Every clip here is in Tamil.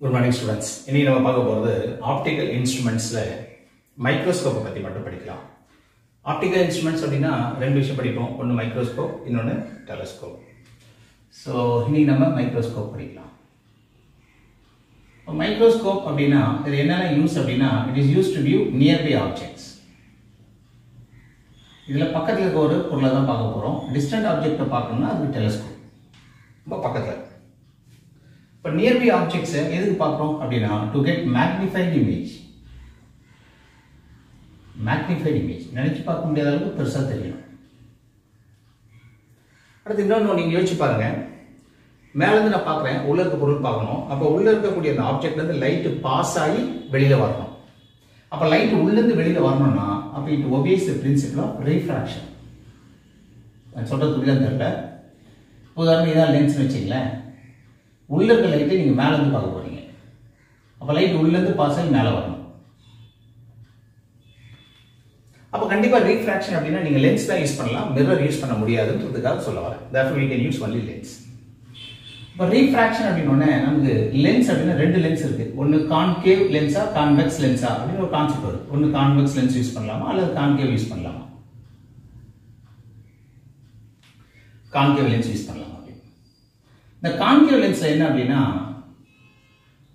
குட் மார்னிங் ஸ்டூடெண்ட்ஸ் இன்னைக்கு நம்ம பார்க்க போகிறது ஆப்டிக்கல் இன்ஸ்ட்ருமெண்ட்ஸில் மைக்ரோஸ்கோப்பை பற்றி மட்டும் படிக்கலாம். ஆப்டிக்கல் இன்ஸ்ட்ருமெண்ட்ஸ் அப்படின்னா ரெண்டு விஷயம் படிப்போம். ஒன்று மைக்ரோஸ்கோப் இன்னொன்று டெலஸ்கோப் ஸோ இன்னைக்கு நம்ம மைக்ரோஸ்கோப் படிக்கலாம். மைக்ரோஸ்கோப் அப்படின்னா இது என்னென்ன யூஸ் அப்படின்னா it is use to view nearby objects இதில் பக்கத்தில் இருக்க ஒரு பொருளை தான் பார்க்க போகிறோம் டிஸ்டன்ட் ஆப்ஜெக்டை பார்க்கணும்னா அது டெலஸ்கோப் ரொம்ப பக்கத்தில். இப்போ நியர்பை ஆப்ஜெக்ட்ஸை எதுக்கு பார்க்குறோம் அப்படின்னா to get magnified image magnified image நினச்சி பார்க்க முடியாத அளவுக்கு பெருசாக தெரியணும். அடுத்து இன்னொன்று நீங்கள் யோசிச்சு பாருங்க. மேலேருந்து நான் பார்க்குறேன் உள்ள இருக்க பொருள் பார்க்கணும். அப்போ உள்ளே இருக்கக்கூடிய அந்த ஆப்ஜெக்ட்லேருந்து லைட்டு பாஸ் ஆகி வெளியில் வரணும். அப்போ லைட் உள்ளேருந்து வெளியில் வரணும்னா அப்போ it obeys principle of refraction நான் சொல்கிறது புரியல தெரியல. உதாரணம் இதான் லென்ஸ்னு வச்சிங்களேன் உள்ள இருக்க லைட்டை நீங்கள் மேலேருந்து பார்க்க போறீங்க. அப்போ லைட் உள்ளேருந்து பாஸ் ஆகி மேலே வரணும். அப்போ கண்டிப்பாக ரீஃப்ராக்ஷன் அப்படின்னா நீங்கள் லென்ஸ் தான் யூஸ் பண்ணலாம் மிரர் யூஸ் பண்ண முடியாதுன்றதுக்காக சொல்ல வரேன். Therefore we can use only lens இப்போ ரீஃப்ராக்ஷன் அப்படின்னு நமக்கு லென்ஸ் அப்படின்னா ரெண்டு லென்ஸ் இருக்குது ஒன்று கான்கேவ் லென்ஸா கான்வெக்ஸ் லென்ஸா அப்படின்னு ஒரு கான்செப்ட் வருது ஒன்று கான்வெக்ஸ் லென்ஸ் யூஸ் பண்ணலாமா அல்லது கான்கேவ் யூஸ் பண்ணலாமா? கான்கேவ் லென்ஸ் யூஸ் பண்ணலாம்? இந்த கான்கேவ் லென்ஸ் என்ன அப்படின்னா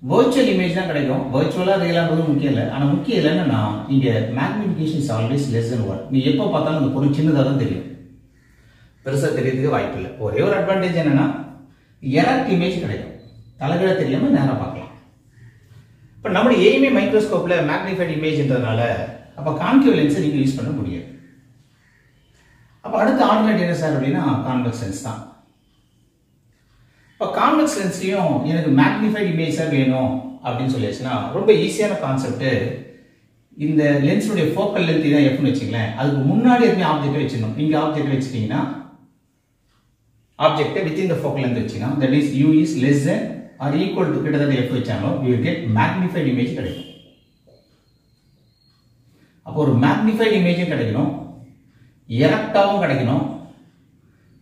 வர்ச்சுவல் இமேஜ் தான் கிடைக்கும். வர்ச்சுவலா ரியலாகிறது முக்கியம் இல்லை. ஆனால் முக்கியம் இல்லை என்னன்னா இங்க magnification is always less than one நீ எப்போ பார்த்தாலும் அந்த பொருள் சின்னதாக தான் தெரியும். பெருசாக தெரியறதுக்கு வாய்ப்பு இல்லை. ஒரே ஒரு அட்வான்டேஜ் என்னன்னா எரக்ட் இமேஜ் கிடைக்கும். தலைகீழ தெரியாம நேராக பார்க்கலாம். இப்போ நம்மளுடைய எய்மே மைக்ரோஸ்கோப்ல மேக்னிஃபைட் இமேஜ்ன்றதுனால அப்போ கான்கேவ் லென்ஸை நீங்கள் யூஸ் பண்ண முடியாது. அப்போ அடுத்த ஆல்டர்னேட் என்ன சார் அப்படின்னா கான்வெக்ஸ் லென்ஸ் தான். இப்போ கான்வெக்ஸ் லென்ஸ்லையும் எனக்கு மேக்னிஃபைட் இமேஜாக வேணும் அப்படின்னு சொல்லியாச்சுன்னா ரொம்ப ஈஸியான கான்செப்ட் இந்த லென்ஸுடைய ஃபோக்கல் லென்த் இதான் எஃப்னு வச்சுங்களேன் அதுக்கு முன்னாடி எதுவுமே ஆப்ஜெக்டை வச்சிடணும். இங்கே ஆப்ஜெக்ட் வச்சுட்டீங்கன்னா ஆப்ஜெக்டை வித்தின் த ஃபோக்கல் லென்த் வச்சுக்கலாம் that is u is less than or equal to கிட்டத்தட்ட எஃப் வச்சாலும் யூ கெட் மேக்னிஃபைட் இமேஜ் கிடைக்கும். அப்போ ஒரு மேக்னிஃபைட் இமேஜும் கிடைக்கணும். எரக்டாவும் கிடைக்கணும்.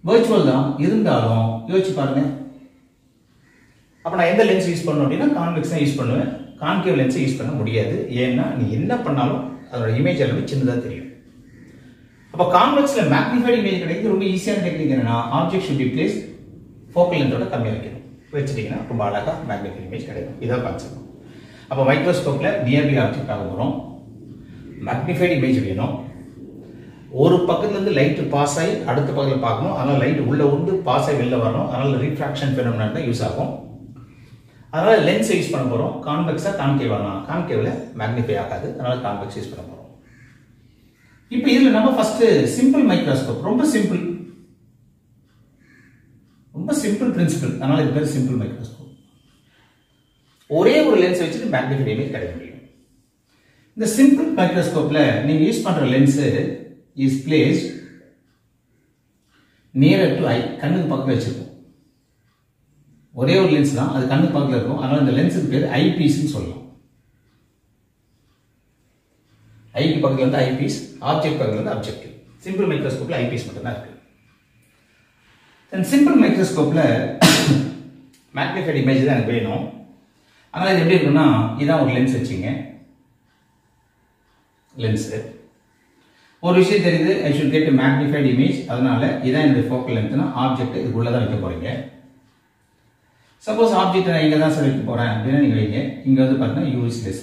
வேர்ச்சுவல் தான். இருந்தாலும் யோசிச்சு பாருங்க. அப்போ நான் எந்த லென்ஸ் யூஸ் பண்ணணும் அப்படின்னா கான்வெக்ஸ் தான் யூஸ் பண்ணுவேன். கான்கேவ் லென்ஸை யூஸ் பண்ண முடியாது. ஏன்னா நீ என்ன பண்ணாலும் அதோட இமேஜ் எல்லாமே சின்னதாக தெரியும். அப்போ கான்வெக்ஸில் மேக்னிஃபைட் இமேஜ் கிடைக்கிறது ரொம்ப ஈஸியான டெக்னிக் என்னன்னா object should be place focal லென்த்தோட கம்மியாக வைக்கணும். வச்சுட்டீங்கன்னா ரொம்ப அழகாக மேக்னிஃபைட் இமேஜ் கிடைக்கும். இதான் கான்செப்ட் அப்போ மைக்ரோஸ்கோப்பில் நியர்பி ஆப்ஜெக்ட் ஆக போகிறோம் மேக்னிஃபைட் இமேஜ் வேணும். ஒரு பக்கத்துலேருந்து லைட்டு பாஸ் ஆகி அடுத்த பக்கத்தில் பார்க்கணும். அதனால் லைட் உள்ளே உண்டு பாஸ் ஆகி வெளில வரணும். அதனால் ரீஃப்ராக்ஷன் ஃபெனோமினா தான் யூஸ் ஆகும். அதனால் லென்ஸ் யூஸ் பண்ண போகிறோம் கான்வெக்ஸாக கான்கேவ் ஆகலாம் கான்கேவில் மேக்னிஃபை ஆகாது. அதனால் கான்வெக்ஸ் யூஸ் பண்ண போகிறோம் இப்போ இதில் நம்ம ஃபஸ்ட்டு சிம்பிள் மைக்ரோஸ்கோப் ரொம்ப சிம்பிள் ரொம்ப சிம்பிள் பிரின்சிபல் அதனால் இது பேர் சிம்பிள் மைக்ரோஸ்கோப் ஒரே ஒரு லென்ஸ் வச்சுட்டு மேக்னிஃபை இமேஜ் கிடைக்க முடியும். இந்த சிம்பிள் மைக்ரோஸ்கோப்பில் நீங்கள் யூஸ் பண்ணுற lens is place near to eye கண்ணுக்கு பக்கத்தில் வச்சுருக்கோம். ஒரே ஒரு லென்ஸ் தான் அது கண்ணு பக்கத்தில் இருக்கும். அதனால இந்த லென்ஸுக்கு பேர் ஐபீஸ்ன்னு சொல்லலாம். ஐக்கு பக்கத்தில் வந்து ஐபீஸ் ஆப்ஜெக்ட் பக்கத்தில் வந்து ஆப்ஜெக்டிவ் சிம்பிள் மைக்ரோஸ்கோப்பில் ஐபீஸ் மட்டும் தான் இருக்கு. தென் சிம்பிள் மைக்ரோஸ்கோப்பில் மேக்னிஃபைட் இமேஜ் தான் எனக்கு வேணும். அதனால இது எப்படி இருக்குன்னா இதான் ஒரு லென்ஸ் வச்சுங்க. லென்ஸு ஒரு விஷயம் தெரியுது I should get magnified image அதனால இதான் என்னுடைய ஃபோக்கல் லென்த்னா ஆப்ஜெக்ட் இதுக்குள்ளே தான் வைக்க போகிறீங்க சப்போஸ் ஆப்ஜெக்ட் நான் இங்கே தான் சார் போகிறேன் அப்படின்னு அப்படின்னா வைங்க. இங்கே வந்து பார்த்தீங்கன்னா u is less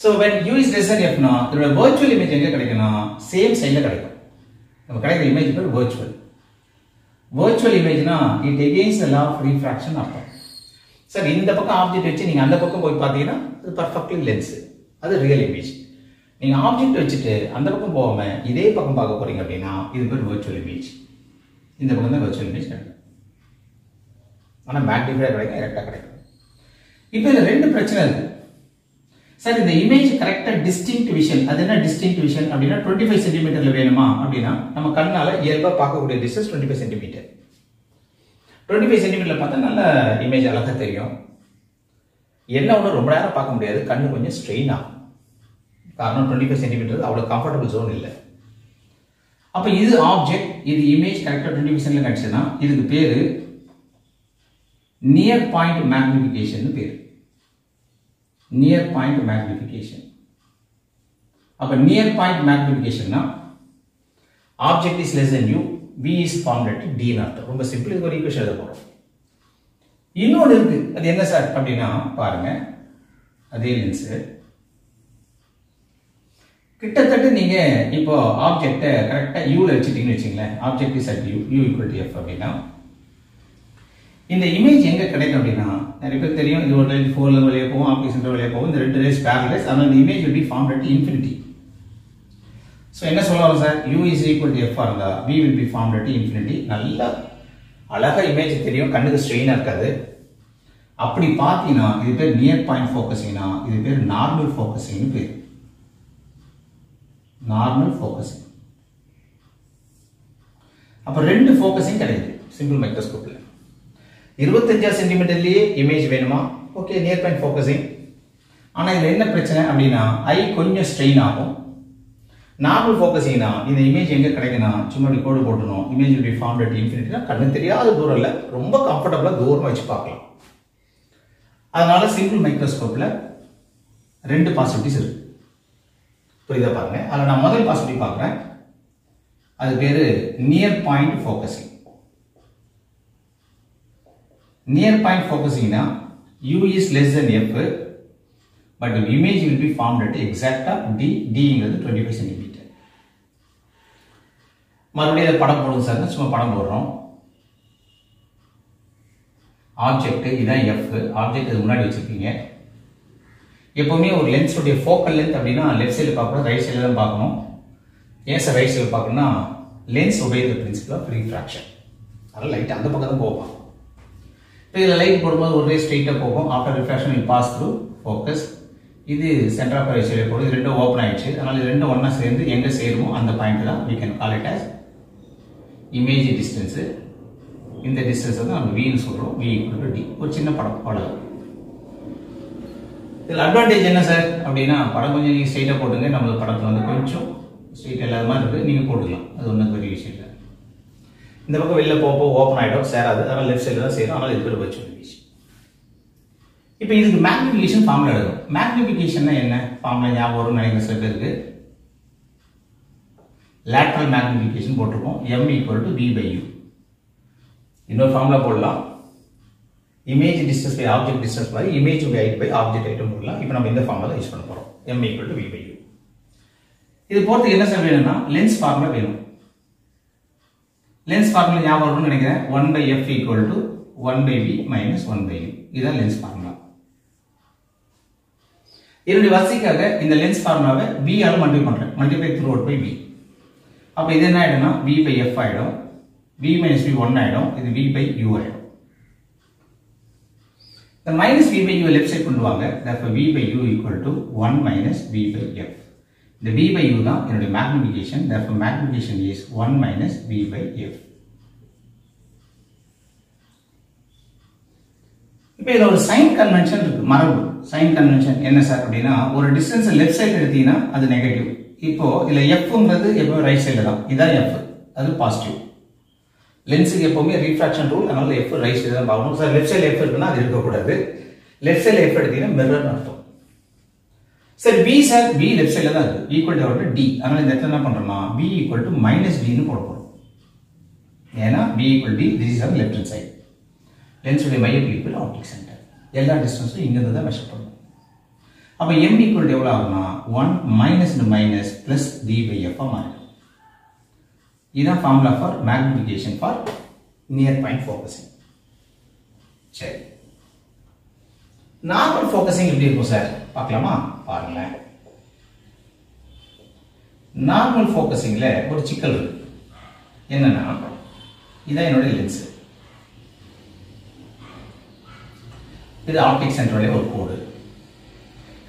so when u is less எஃப்னா இதோட வர்ச்சுவல் இமேஜ் எங்கே கிடைக்கணும் சேம் சைடில் கிடைக்கும். நம்ம கிடைக்கிற இமேஜ் பேர் virtual virtual இமேஜ்னா it against the law of refraction அர்த்தம். சார் இந்த பக்கம் ஆப்ஜெக்ட் வச்சு நீங்கள் அந்த பக்கம் போய் பார்த்தீங்கன்னா அது பர்ஃபெக்ட்லி லென்ஸ் அது ரியல் இமேஜ் நீங்கள் ஆப்ஜெக்ட் வச்சுட்டு அந்த பக்கம் போகாமல் இதே பக்கம் பார்க்க போகிறீங்க அப்படின்னா இது பேர் வர்ச்சுவல் இமேஜ் இந்த பக்கம் தான் வெர்ச்சுவல் இமேஜ் கிடைக்கும். ஆனால் மேக்னிஃபைடாக கிடைக்கும் எரெக்டாக கிடைக்கும். இப்போ இதில் ரெண்டு பிரச்சனை இருக்கு. சார் இந்த இமேஜ் கரெக்டாக டிஸ்டிங்க் விஷன் அது என்ன டிஸ்டிங்க் விஷன் அப்படின்னா டுவெண்ட்டி ஃபைவ் சென்டிமீட்டரில் வேணுமா அப்படின்னா நம்ம கண்ணால் இயல்பாக பார்க்கக்கூடிய distance twenty five centimetre twenty five சென்டிமீட்டரில் பார்த்தா நல்ல இமேஜ் அழகாக தெரியும். என்ன ஒன்று ரொம்ப நேரம் பார்க்க முடியாது கண்ணு கொஞ்சம் ஸ்ட்ரெயின் ஆகும். காரணம் டுவெண்ட்டி ஃபைவ் சென்டிமீட்டர் அவ்வளோ கம்ஃபர்டபுள் ஜோன் இல்லை. அப்போ இது ஆப்ஜெக்ட் இது இமேஜ் கரெக்டாக டுவெண்ட்டி ஃபைவ் சென்டில் கிடச்சுன்னா இதுக்கு பேர் நியர் பாயிண்ட் மேக்னிஃபிகேஷன் பேர். நியர் பாயிண்ட் மேக்னிஃபிகேஷன் அப்ப near point மேக்னிஃபிகேஷன்னா object is less than u v is formed at டின்னு அர்த்தம். ரொம்ப சிம்பிள் ஒரு ஈக்குவேஷன் எழுத போகிறோம் இன்னொன்று இருக்கு. அது என்ன சார் அப்படின்னா பாருங்க. அதே லென்ஸு கிட்டத்தட்ட நீங்க இப்போ ஆப்ஜெக்டை கரெக்டாக யூவில் வச்சுட்டீங்கன்னு வச்சுங்களேன். Object is at u u equal to f அப்படின்னா இந்த இமேஜ் எங்க கிடைக்கும் அப்படின்னா நிறைய பேர் தெரியும் இது ஒரு லைன் ஃபோர் வழியாக போகும் ஆப்டிக் சென்டர் வழியாக போகும் இந்த ரெண்டு ரேஸ் பேரலைஸ் ஆனால் இந்த இமேஜ் எப்படி ஃபார்ம் அட் இன்ஃபினிட்டி ஸோ என்ன சொல்ல வரோம் sir u is equal to f இருந்தா we will be form at infinity நல்லா அழகா இமேஜ் தெரியும் கண்ணுக்கு ஸ்ட்ரெயினாக இருக்காது. அப்படி பார்த்தீங்கன்னா இது பேர் நியர் பாயிண்ட் ஃபோக்கஸிங்னா இது பேர் நார்மல் ஃபோக்கஸிங்னு பேர். நார்மல் ஃபோக்கஸிங் அப்போ ரெண்டு ஃபோக்கஸிங் கிடைக்குது சிம்பிள் மைக்ரோஸ்கோப்பில் இருபத்தஞ்சா சென்டிமீட்டர்லேயே இமேஜ் வேணுமா? ஓகே நியர் பாயிண்ட் ஃபோக்கஸிங் ஆனால் இதில் என்ன பிரச்சனை அப்படின்னா ஐ கொஞ்சம் ஸ்ட்ரெயின் ஆகும். நார்மல் ஃபோக்கஸிங்னா இந்த இமேஜ் எங்கே கிடைக்குன்னா சும்மா இப்படி கோடு போட்டணும் இமேஜ் இப்படி ஃபார்ம் அட் இன்ஃபினிட்டினா கண்ணு தெரியாத தூரம் இல்லை. ரொம்ப கம்ஃபர்டபுளாக தூரமாக வச்சு பார்க்கலாம். அதனால சிம்பிள் மைக்ரோஸ்கோப்பில் ரெண்டு பாசிபிலிட்டிஸ் இருக்கு. புரியுதா பாருங்க? அதில் நான் முதல் பாசிபிலிட்டி பார்க்குறேன். அது பேர் near point focusing near point u is less than f but but image will be formed at exact d டிங்கிறது twenty five cm மறுபடியும் இதை படம் போடுங்க சார். சும்மா படம் போடுறோம். ஆப்ஜெக்ட் இதான் எஃப் ஆப்ஜெக்ட் இது முன்னாடி வச்சிருக்கீங்க. எப்பவுமே ஒரு லென்ஸுடைய ஃபோக்கல் லென்த் அப்படின்னா லெஃப்ட் சைடில் பார்க்கணும் ரைட் சைடில் தான் பார்க்கணும். ஏன் சார் ரைட் சைடில் பார்க்கணும்னா lens obey principle of refraction அதனால் லைட் அந்த பக்கம் தான் போவான் இதில் லைட் போடும்போது ஒரே ஸ்ட்ரெயிட்டாக போகும். ஆஃப்டர் ரிஃப்ராக்ஷன் இல் பாஸ் த்ரூ ஃபோக்கஸ் இது சென்டர் ஆஃப் ரைட் போடும் இது ரெண்டும் ஓப்பன் ஆயிடுச்சு. அதனால் இது ரெண்டும் ஒன்றா சேர்ந்து எங்கே சேருமோ அந்த பாயிண்ட் தான் we can call it as image distance இந்த டிஸ்டன்ஸ் வந்து நம்ம வின்னு சொல்கிறோம் வி ஈக்குவல் டு டி ஒரு சின்ன படம். படம் இதில் அட்வான்டேஜ் என்ன சார் அப்படின்னா படம் கொஞ்சம் நீங்கள் ஸ்ட்ரெயிட்டாக போட்டுங்க. நம்மளுக்கு படத்தில் வந்து கொஞ்சம் ஸ்ட்ரெயிட் இல்லாத மாதிரி இருக்குது நீங்கள் போட்டுக்கலாம். அது ஒன்றும் பெரிய விஷயம் இல்லை. இந்த பக்கம் வெளில போக போக ஓப்பன் ஆகிடும் சேராது. அதனால் லெஃப்ட் சைடில் தான் சேரும். அதனால் இது பேர் வச்சு இப்போ இதுக்கு மேக்னிஃபிகேஷன் ஃபார்முலா எடுக்கும் மேக்னிஃபிகேஷன்னா என்ன? ஃபார்முலா ஞாபகம் வரும்னு நினைக்கிற சில பேருக்கு. லேட்ரல் மேக்னிஃபிகேஷன் போட்டிருக்கோம். M equal to v by u இன்னொரு ஃபார்முலா போடலாம். Image distance by object distance மாதிரி image height by object item போடலாம். இப்போ நம்ம இந்த ஃபார்முலா யூஸ் பண்ண போகிறோம் m equal to v by u இது போகிறதுக்கு என்ன சார் வேணும்னா லென்ஸ் ஃபார்முலா வேணும். லென்ஸ் ஃபார்முலா ஞாபகம் நினைக்கிறேன். One by f equal to one by v minus one by u இதுதான் லென்ஸ் ஃபார்முலா என்னுடைய வசதிக்காக இந்த லென்ஸ் ஃபார்முலாவை v ஆல் மல்டிப்ளை பண்றேன். Multiply throughout by v அப்ப இது என்ன ஆயிடும்னா வி பை எஃப் ஆயிடும். வி மைனஸ் பி ஒன் ஆயிடும். இது வி பை யூ ஆயிடும். இந்த minus v by u left side கொண்டு வாங்க. Therefore v by u equal to one minus v by f இந்த v பை u தான் என்னுடைய magnification therefore magnification is 1 minus v by f. இப்போ இதில் ஒரு சைன் கன்வென்ஷன் இருக்கு. மரபு. சைன் கன்வென்ஷன் என்ன சார் அப்படின்னா ஒரு டிஸ்டன்ஸ் லெஃப்ட் சைடு எடுத்தீங்கன்னா அது நெகட்டிவ் இப்போ இதில் எஃப்ங்கிறது எப்பவுமே ரைட் சைடில் தான். இதான் எஃப் அது பாசிட்டிவ் லென்ஸுக்கு எப்போவுமே ரீஃப்ராக்ஷன் ரூல் அதனால எஃப் ரைட் சைடு தான் பார்க்கணும். சார் லெஃப்ட் சைடில் எஃப் இருக்குன்னா அது இருக்கக்கூடாது. லெஃப்ட் சைடில் எஃப் எடுத்தீங்கன்னா மிரர்னு அர்த்தம். Sir v sir v left சைடில் தான் இருக்கு. ஈக்குவல் டு டி அதனால இந்த இடத்துல என்ன பண்றோம்னா பி ஈக்குவல் டு மைனஸ் டின்னு போட போறோம். ஏன்னா v equal d this is left hand side லென்ஸுடைய மைய பிடிப்பில் ஆப்டிக் சென்டர் எல்லா டிஸ்டன்ஸும் இங்கேருந்து தான் மெஷர் பண்ணும் அப்போ எம் ஈக்குவல் எவ்வளோ ஆகும்னா? One minus into minus plus d by f மாறிடும். இதுதான் formula for magnification for near point focusing சரி. நார்மல் ஃபோக்கஸிங் எப்படி இருக்கும் சார் பார்க்கலாமா? பாருங்களேன் நார்மல் ஃபோக்கஸிங்கில் ஒரு சிக்கல் இருக்கு. என்னன்னா இதான் என்னுடைய லென்ஸு இது ஆப்டிக் சென்டருடைய ஒரு கோடு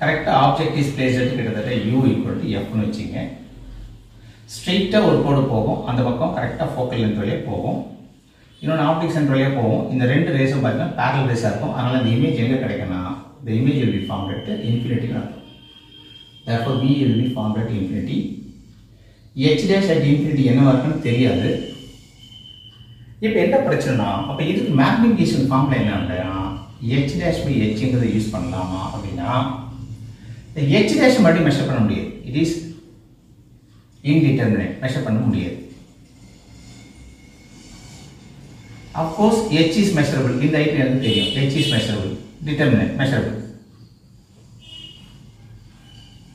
கரெக்டாக ஆப்ஜெக்ட் இஸ் பிளேஸ் கிட்டத்தட்ட யூ ஈக்குவல் டு எஃப்னு வச்சுங்க. ஸ்ட்ரெயிட்டாக ஒரு கோடு போகும். அந்த பக்கம் கரெக்டாக ஃபோக்கல் லென்த் வழியாக போகும். இன்னொன்று ஆப்டிக் சென்டர் வழியாக போகும். இந்த ரெண்டு ரேஸும் பார்த்தீங்கன்னா பேரல் ரேஸாக இருக்கும். அதனால் இந்த இமேஜ் எங்கே கிடைக்கும்னா இந்த image will form formed at infinity அர்த்தம். Therefore b will be formed at infinity. H dash at infinity என்னவா இருக்குன்னு தெரியாது. இப்போ என்ன பிரச்சனைனா அப்போ இதுக்கு மேக்னிஃபிகேஷன் ஃபார்ம்ல என்ன அப்படின்னா ஹெச் டேஷ் பை ஹெச்ங்கிறத யூஸ் பண்ணலாமா அப்படின்னா இந்த ஹெச் டேஷ் மறுபடியும் மெஷர் பண்ண முடியாது. இட் இஸ் இன்டிட்டர்மினேட் மெஷர் பண்ண முடியாது. Of course H is measurable இந்த ஐட்டம் எனக்கு தெரியும். H is measurable determinate measurable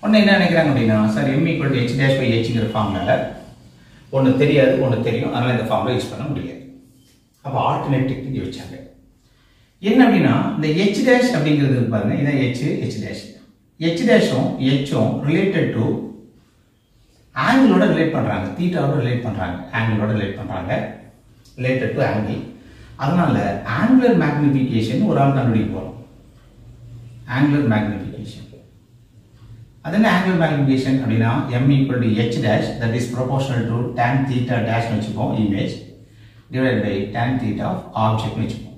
ஒன்று என்ன நினைக்கிறாங்க அப்படின்னா sir m equal to h dash by ஹெச்ங்கிற ஃபார்ம்னால ஒன்று தெரியாது ஒன்று தெரியும். அதனால் இந்த ஃபார்மில் யூஸ் பண்ண முடியாது அப்போ ஆல்டர்னேட் டெக்னிக் வச்சாங்க. என்ன அப்படின்னா இந்த ஹெச் டேஷ் அப்படிங்கிறது பாருங்க. இதான் ஹெச் ஹெச் டேஷ் ஹெச் டேஷும் ஹெச்சும் ரிலேட்டட் டு ஆங்கிளோட ரிலேட் பண்ணுறாங்க தீட்டாவோட ரிலேட் பண்ணுறாங்க ஆங்கிளோட ரிலேட் பண்ணுறாங்க ரிலேட்டட் டு ஆங்கிள் அதனால ஆங்குலர் மேக்னிஃபிகேஷன் ஒரு ஆள் கண்டுபிடிக்க போகிறோம் ஆங்குலர் மேக்னிஃபிகேஷன் அது என்ன ஆங்குலர் மேக்னிஃபிகேஷன் அப்படின்னா m equal to h dash that is proportional to tan theta dash வச்சுப்போம் image divide by tan theta of object வச்சுப்போம்.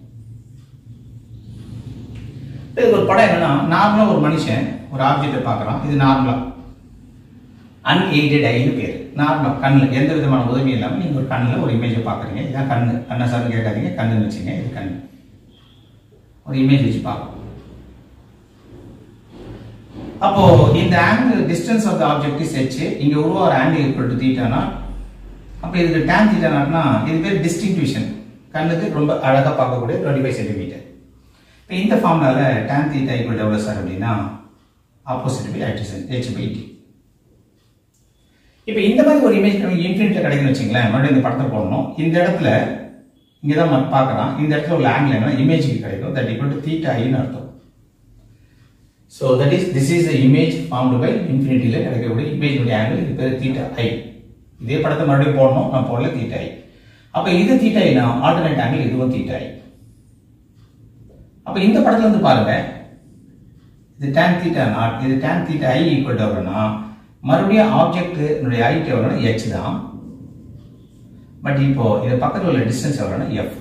இது ஒரு படம் என்னன்னா நார்மலாக ஒரு மனுஷன் ஒரு ஆப்ஜெக்டை பார்க்குறான் இது நார்மலாக அன்எய்டட் ஐன்னு பேர். நார்மலாக கண்ணில் எந்த விதமான உதவியும் இல்லாமல் நீங்கள் ஒரு கண்ணில் ஒரு இமேஜை பார்க்குறீங்க. இதான் கண்ணு. கண்ணை சார்னு கேட்காதீங்க கண்ணுன்னு வச்சுங்க இது கண்ணு. ஒரு இமேஜ் வச்சு பார்க்கணும். அப்போ இந்த angle distance of the object is h இங்க உருவாகிற ஆங்கிள் ஈக்குவல் டு தீட்டானா அப்போ இதுக்கு டேன் தீட்டானா இது பேர் டிஸ்டிங்விஷன் கண்ணுக்கு ரொம்ப அழகாக பார்க்கக்கூடிய டுவெண்ட்டி ஃபைவ் சென்டிமீட்டர் இப்போ இந்த ஃபார்ம்னால டேன் தீட்டா ஈக்குவல் எவ்வளோ சார் அப்படின்னா opposite by h h by d இப்போ இந்த மாதிரி ஒரு இமேஜ் நமக்கு இன்ஃபினிட்டில் கிடைக்குன்னு வச்சுங்களேன் மறுபடியும் இந்த படத்தை போடணும். இந்த இடத்துல இங்கே தான் பார்க்குறான் இந்த இடத்துல உள்ள ஆங்கிள் என்ன இமேஜுக்கு கிடைக்கும். தட் ஈக்குவல் டு தீட்டா ஐன்னு அர்த்தம். So that is this is the image formed by இன்ஃபினிட்டியில் கிடைக்கக்கூடிய இமேஜுடைய ஆங்கிள் இது பேர் தீட்டா ஐ இதே படத்தை மறுபடியும் போடணும் நான் போடல தீட்டா ஐ அப்போ இது தீட்டா ஐனா ஆல்டர்னேட் ஆங்கிள் இதுவும் தீட்டா ஐ அப்போ இந்த படத்துல வந்து பாருங்க. இது tan தீட்டா நாட் இது tan theta i equal to எவ்வளோனா மறுபடியும் ஆப்ஜெக்ட் ஹைட் எவ்வளோனா h தான். பட் இப்போ இது பக்கத்தில் உள்ள டிஸ்டன்ஸ் எவ்வளோனா எஃப்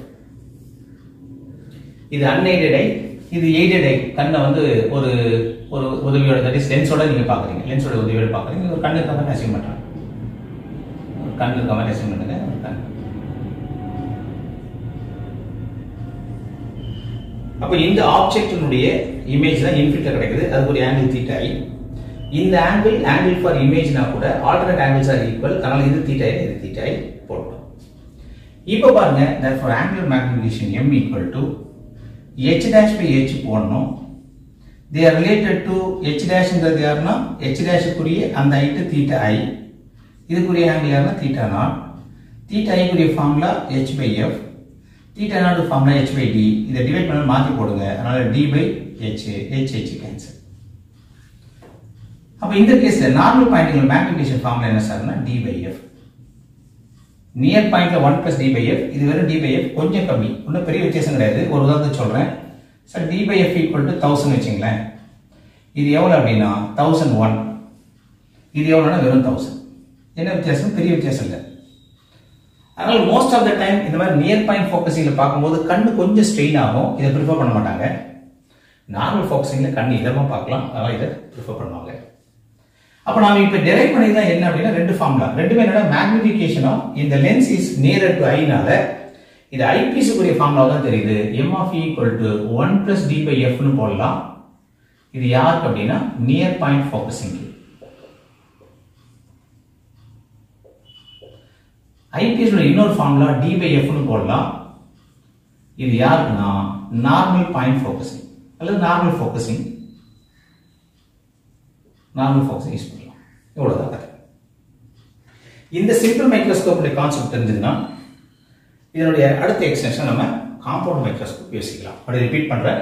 இது அன்எய்டட் ஐ இது எய்டட் ஐ கண்ணை வந்து ஒரு ஒரு உதவியோட தட் இஸ் லென்ஸோட நீங்க பாக்குறீங்க லென்ஸோட உதவியோட பாக்குறீங்க ஒரு கண்ணு இருக்க மாதிரி அசியம் பண்றாங்க. ஒரு கண்ணு இருக்க அசியம் பண்ணுங்க ஒரு அப்ப இந்த ஆப்ஜெக்டினுடைய இமேஜ் தான் இன்ஃபில்டர் கிடைக்குது. அதுக்கு ஒரு ஆங்கிள் தீட்டா ஐ இந்த ஆங்கிள் ஆங்கிள் ஃபார் இமேஜ்னா கூட ஆல்டர்னேட் ஆங்கிள்ஸ் ஆர் ஈக்குவல் அதனால இது தீட்டா ஐ இது தீட்டா ஐ போட்டோம் இப்போ பாருங்க therefore angle magnification m equal to h dash by h போடணும். They are related to h dashங்கிறது யாருன்னா h டேஷுக்குரிய அந்த ஹைட்டு தீட்டா ஐ இதுக்குரிய ஆங்கிள் யாருன்னா theta naught theta ஐக்குரிய formula h by f. Theta naught formula h by d. இதை டிவைட் பண்ண மாற்றி போடுங்க. அதனால d by h h h cancel அப்போ இந்த கேஸ்ல நார்மல் பாயிண்ட்கள் மேக்னிஃபிகேஷன் ஃபார்முலா என்ன சார்னா d நியர் பாயிண்ட்ல one plus d by f இது வெறும் டி பை எஃப் கொஞ்சம் கம்மி. ஒன்றும் பெரிய வித்தியாசம் கிடையாது. ஒரு உதாரணத்துக்கு சொல்கிறேன் sir d by f equal to thousand வச்சுங்களேன். இது எவ்வளோ அப்படின்னா தௌசண்ட் ஒன் இது எவ்வளோனா வெறும் தௌசண்ட் என்ன வித்தியாசம்? பெரிய வித்தியாசம் இல்லை. அதனால் மோஸ்ட் ஆஃப் த டைம் இந்த மாதிரி நியர் பாயிண்ட் ஃபோக்கஸிங்கில் பார்க்கும்போது கண்ணு கொஞ்சம் ஸ்ட்ரெயின் ஆகும். இதை ப்ரிஃபர் பண்ண மாட்டாங்க. நார்மல் ஃபோக்கஸிங்கில் கண் இதமாக பார்க்கலாம். அதனால் இதை ப்ரிஃபர் பண்ணுவாங்க. அப்ப நாம இப்ப டெரைவ் தான் என்ன அப்படின்னா ரெண்டு ஃபார்முலா ரெண்டுமே என்னன்னா மேக்னிஃபிகேஷனும் இந்த லென்ஸ் இஸ் நியரர் டு ஐனால இது ஐபிஎஸ்க்குரிய ஃபார்முலா தான் தெரியுது. M of equal to one plus d by எஃப்னு போடலாம். இது யாருக்கு அப்படின்னா நியர் பாயிண்ட் ஃபோக்கஸிங் ஐபிஎஸ் இன்னொரு ஃபார்முலா டி பை எஃப்னு போடலாம். இது யாருக்குன்னா நார்மல் பாயிண்ட் ஃபோக்கஸிங் அல்லது normal focusing normal function use பண்ணலாம். இவ்வளோதான் கதை இந்த சிம்பிள் மைக்ரோஸ்கோப்புடைய கான்செப்ட் தெரிஞ்சதுன்னா இதனுடைய அடுத்த எக்ஸ்டென்ஷன் நம்ம காம்பவுண்ட் மைக்ரோஸ்கோப் யோசிக்கலாம். அப்படி ரிப்பீட் பண்ணுறேன்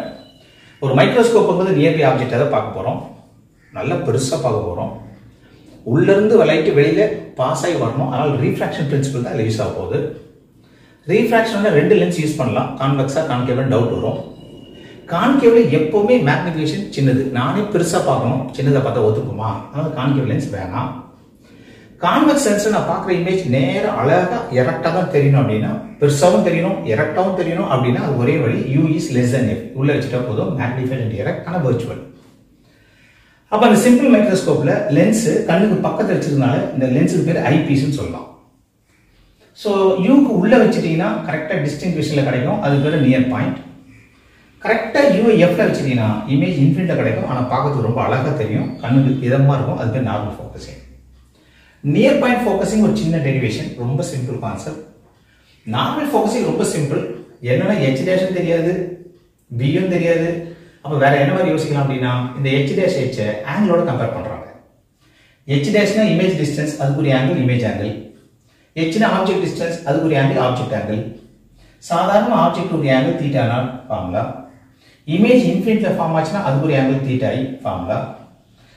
ஒரு மைக்ரோஸ்கோப் வந்து நியர்பை ஆப்ஜெக்டாக தான் பார்க்க போகிறோம் நல்லா பெருசாக பார்க்க போகிறோம் உள்ளேருந்து லைட்டு வெளியில் பாஸ் ஆகி வரணும். அதனால் ரீஃப்ராக்ஷன் பிரின்சிபல் தான் அதில் யூஸ் ஆக போகுது. ரீஃப்ராக்ஷனில் ரெண்டு லென்ஸ் யூஸ் பண்ணலாம். கான்வெக்ஸாக கான்கேவன் டவுட் வரும். கான்கேவ்ல எப்பவுமே மேக்னிஃபிகேஷன் சின்னது. நானே பெருசா பார்க்கணும். சின்னதை பார்த்தா ஒத்துக்குமா? அதனால கான்கேவ் லென்ஸ் வேணாம். கான்வெக்ஸ் லென்ஸ் நான் பார்க்குற இமேஜ் நேரம் அழகா எரக்டா தான் தெரியணும் அப்படின்னா பெருசாவும் தெரியணும் எரக்டாவும் தெரியணும் அப்படின்னா அது ஒரே வழி u is less than F உள்ள வச்சுட்டா போதும். மேக்னிஃபைட் அண்ட் எரக்ட் ஆனால் வர்ச்சுவல் அப்போ அந்த சிம்பிள் மைக்ரோஸ்கோப்பில் லென்ஸ் கண்ணுக்கு பக்கத்தில் வச்சிருந்தனால இந்த லென்ஸுக்கு பேர் ஐபீஸ்னு சொல்லலாம். ஸோ யூக்கு உள்ளே வச்சுட்டிங்கன்னா கரெக்டாக டிஸ்டிங்விஷனில் கிடைக்கும். அது பேர் நியர் பாயிண்ட் கரெக்டாக யூ எஃப்ல இமேஜ் இன்ஃபினிட்டில் கிடைக்கும். ஆனால் பார்க்கறதுக்கு ரொம்ப அழகாக தெரியும். கண்ணுக்கு இதமாக இருக்கும். அது பேர் normal focusing near point focusing ஒரு சின்ன டெரிவேஷன் ரொம்ப சிம்பிள் கான்செப்ட் நார்மல் ஃபோக்கஸிங் ரொம்ப சிம்பிள் என்னன்னா ஹெச் டேஷும் தெரியாது. பியும் தெரியாது. அப்போ வேற என்ன மாதிரி யோசிக்கலாம் அப்படின்னா இந்த ஹெச் டேஷ் ஹெச்சை ஆங்கிளோட கம்பேர் பண்ணுறாங்க ஹெச் டேஷ்னா இமேஜ் டிஸ்டன்ஸ் அதுக்குரிய ஆங்கிள் இமேஜ் ஆங்கிள் ஹெச்னா ஆப்ஜெக்ட் டிஸ்டன்ஸ் அதுக்குரிய ஆங்கிள் ஆப்ஜெக்ட் ஆங்கிள் சாதாரண ஆப்ஜெக்ட் உடைய ஆங்கிள் தீட்டானா ஃபார்முலா இமேஜ் இன்ஃபினிட்ல ஃபார்ம் ஆச்சுன்னா அதுக்குரிய ஆங்கிள் தீட்டா ஐ ஃபார்முலா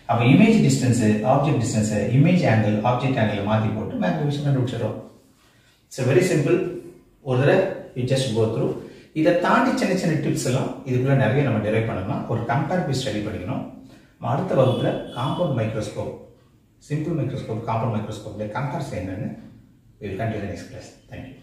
அப்போ image distance object distance image angle object angle மாற்றி போட்டு மேக்னிஃபிகேஷன் கண்டுபிடிச்சிடும் இட்ஸ் வெரி சிம்பிள் ஒரு தடவை யூ ஜஸ்ட் கோ த்ரூ இதை தாண்டி சின்ன சின்ன டிப்ஸ் எல்லாம் இதுக்குள்ளே நிறைய நம்ம டெரைவ் பண்ணலாம். ஒரு கம்பேரிட்டிவ் ஸ்டடி படிக்கணும் நம்ம அடுத்த வகுப்பில் compound microscope simple microscope compound மைக்ரோஸ்கோப்ல comparison என்னன்னு will continue next class thank you